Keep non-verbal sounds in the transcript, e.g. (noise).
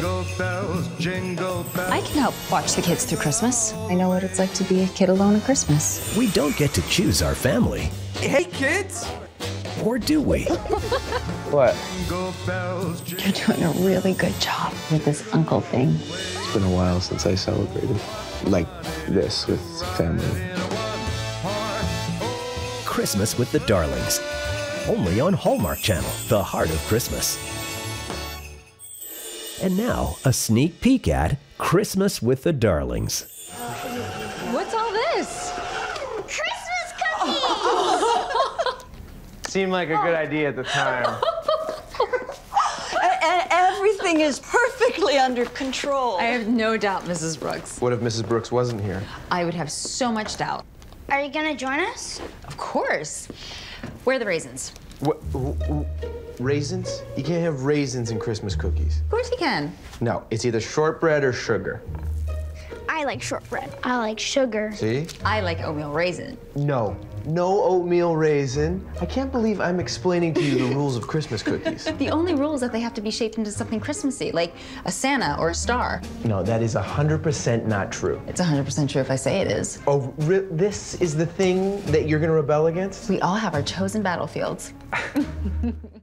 bells, jingle bells. I can help watch the kids through Christmas. I know what it's like to be a kid alone at Christmas. We don't get to choose our family. Hey, kids! Or do we? (laughs) What? Jingle bells, You're doing a really good job with this uncle thing. It's been a while since I celebrated like this with family. Christmas with the Darlings. Only on Hallmark Channel, the heart of Christmas. And now, a sneak peek at Christmas with the Darlings. What's all this? Christmas cookies! (laughs) Seemed like a good idea at the time. Everything is perfectly under control. I have no doubt, Mrs. Brooks. What if Mrs. Brooks wasn't here? I would have so much doubt. Are you gonna join us? Of course. Where are the raisins? What? Raisins? You can't have raisins in Christmas cookies. Of course you can. No, it's either shortbread or sugar. I like shortbread. I like sugar. See? I like oatmeal raisin. No. No oatmeal raisin. I can't believe I'm explaining to you the rules of Christmas cookies. (laughs) The only rule is that they have to be shaped into something Christmassy, like a Santa or a star. No, that is 100% not true. It's 100% true if I say it is. Oh, re- this is the thing that you're gonna rebel against? We all have our chosen battlefields. (laughs)